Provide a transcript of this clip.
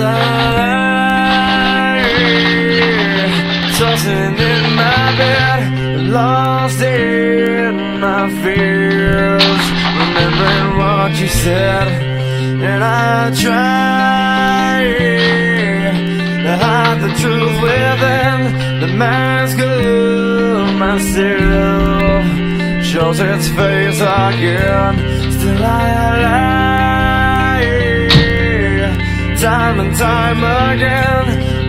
desire Tossing in my bed Lost in my fears. Remembering what you said And I try. To hide the truth within The mask of myself Shows its face again Still I time and time again.